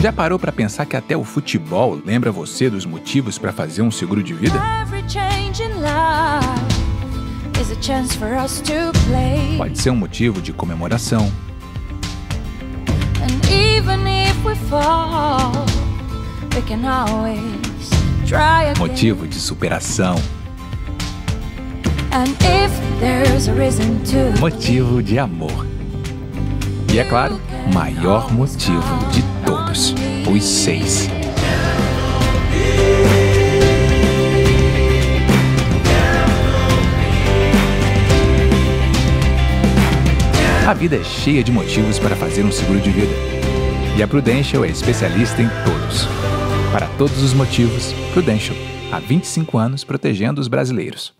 Já parou para pensar que até o futebol lembra você dos motivos para fazer um seguro de vida? Pode ser um motivo de comemoração. Motivo de superação. Motivo de amor. E é claro, maior motivo de todos, os seis. A vida é cheia de motivos para fazer um seguro de vida. E a Prudential é especialista em todos. Para todos os motivos, Prudential, há 25 anos protegendo os brasileiros.